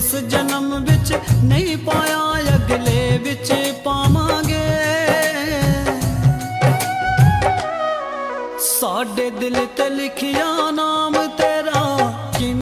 ਇਸ ਜਨਮ ਵਿੱਚ ਨਹੀਂ ਪਾਇਆ ਅਗਲੇ ਵਿੱਚ ਪਾਵਾਂਗੇ। ਸਾਡੇ ਦਿਲ ਤੇ ਲਿਖਿਆ ਨਾ